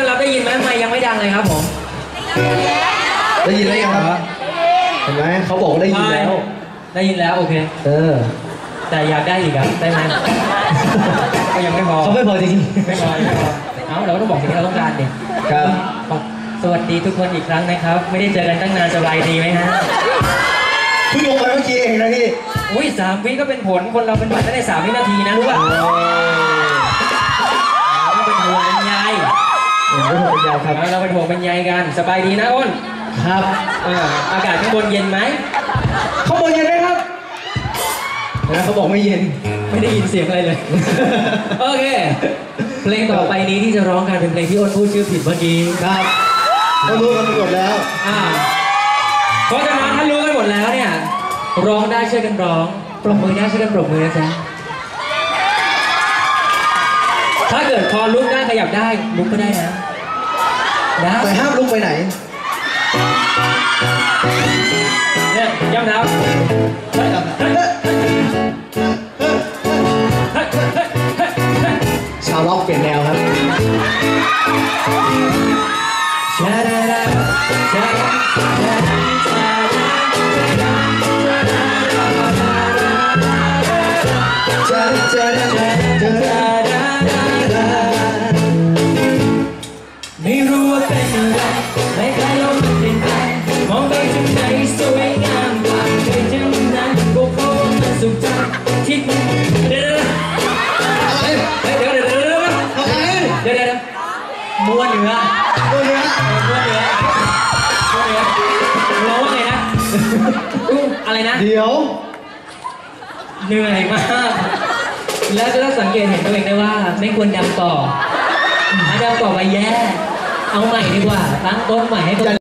ต้อนรับได้ยินไหมไม่ยังไม่ดังเลยครับผมได้ยินแล้วยังครับเห็นไหมเขาบอกว่าได้ยินแล้ว ได้ยินแล้วโอเค เออ แต่อยากได้อีกอะได้ไหมก็ยังไม่พอเขาไม่พอจริงไม่พอไม่พอเอาเราก็ต้องบอกสิ่งที่เราต้องการดิๆครับบอกสวัสดีทุกคนอีกครั้งนะครับ ไม่ได้เจอกันตั้งนานสบายดีไหมฮะเพิ่งลงมาเมื่อกี้เองนะพี่อุ้ยสามวิก็เป็นผลคนเราเป็นหวัดได้สามวินาทีนะรู้ป่ะ ครับเราเป็นห่วงเป็นใยกันสบายดีนะอ้นครับอ่าอากาศข้างบนเย็นไหมเขาบอกเย็นไหมครับนะเขาบอกไม่เย็นไม่ได้ยินเสียงอะไรเลย โอเค เพลงต่อไปนี้ที่จะร้องกันเป็นเพลงที่อ้นพูดชื่อผิดเมื่อกี้ครับเขารู้กันหมดแล้วอ่าเพราะฉะนั้นถ้ารู้กันหมดแล้วเนี่ยร้องได้ช่วยกันร้องปรบมือได้ช่วยกันปรบมือนะจ๊ะถ้าเกิดพอลุกได้ขยับได้ลุกก็ได้นะ นะแต่ห้ามลุกไปไหน เนี่ยย่ำเท้าเฮ้ยเฮ้ยเฮ้ยเฮ้ยเฮ้ยเฮ้ยชาวล็อกเปลี่ยนแนวครับชาดาดาชาดาชาดาชาดาเจอเจอเจ ม้วนเนื้อตัวเนี้ยม้วนเนื้อม้วนเนื้อร้องว่าไงนะอู้อะไรนะ เดี๋ยว เหนื่อยมาก แล้วจะต้องสังเกตเห็นตัวเองได้ว่า ไม่ควรดังต่อถ้าดังต่อไปแย่ เอาใหม่ดีกว่า ตั้งต้นใหม่ให้ตัวเอง